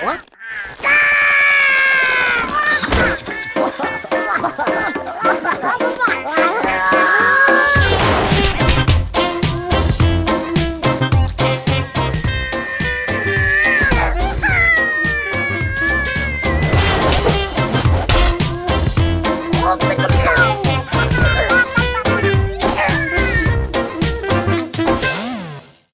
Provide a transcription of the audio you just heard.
What? hook, take a